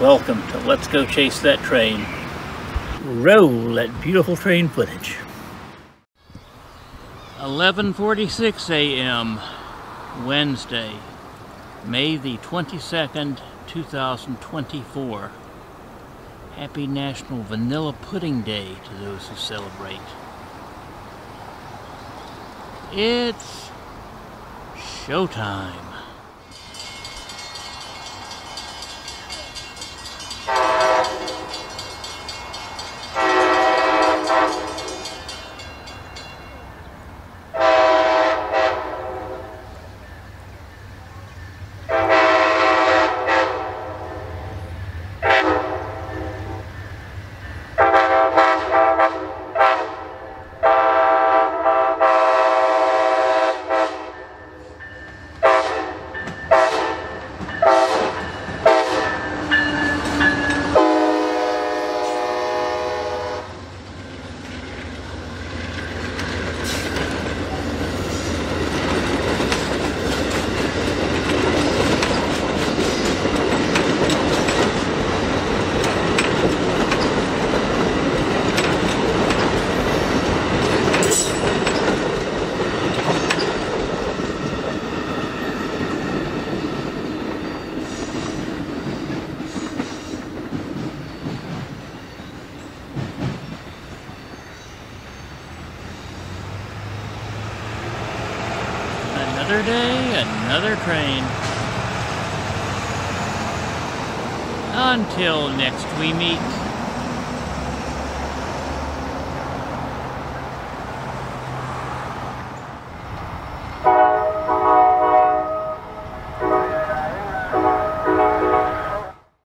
Welcome to Let's Go Chase That Train. Roll that beautiful train footage. 11:46 a.m. Wednesday, May the 22nd, 2024. Happy National Vanilla Pudding Day to those who celebrate. It's showtime. Another day, another train. Until next we meet.